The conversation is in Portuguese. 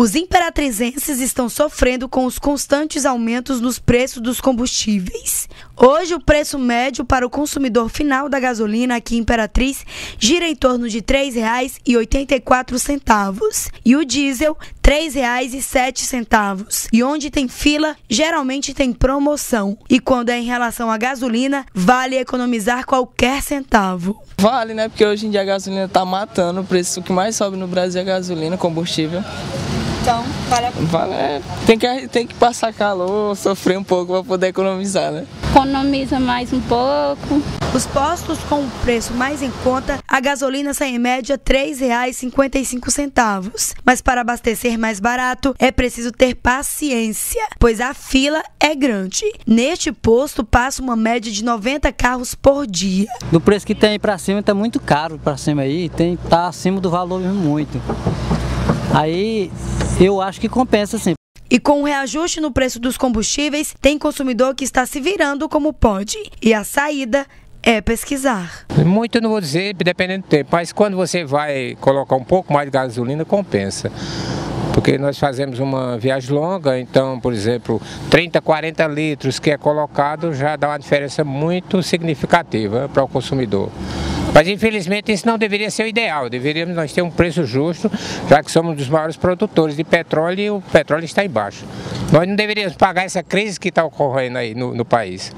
Os imperatrizenses estão sofrendo com os constantes aumentos nos preços dos combustíveis. Hoje, o preço médio para o consumidor final da gasolina aqui em Imperatriz gira em torno de R$ 3,84 e o diesel R$ 3,07. E onde tem fila, geralmente tem promoção. E quando é em relação à gasolina, vale economizar qualquer centavo. Vale, né? Porque hoje em dia a gasolina está matando. O preço que mais sobe no Brasil é a gasolina, combustível. Então, vale a Vale, é, tem, que, tem que passar calor, sofrer um pouco para poder economizar, né? Economiza mais um pouco. Os postos com o preço mais em conta, a gasolina sai em média R$ 3,55. Mas para abastecer mais barato, é preciso ter paciência, pois a fila é grande. Neste posto passa uma média de 90 carros por dia. Do preço que tem para cima, está muito caro para cima aí, tem tá acima do valor muito. Aí eu acho que compensa sim. E com o reajuste no preço dos combustíveis, tem consumidor que está se virando como pode. E a saída é pesquisar. Muito não vou dizer, dependendo do tempo, mas quando você vai colocar um pouco mais de gasolina, compensa. Porque nós fazemos uma viagem longa, então, por exemplo, 30, 40 litros que é colocado já dá uma diferença muito significativa para o consumidor. Mas infelizmente isso não deveria ser o ideal, deveríamos nós ter um preço justo, já que somos um dos maiores produtores de petróleo e o petróleo está embaixo. Nós não deveríamos pagar essa crise que está ocorrendo aí no, no país.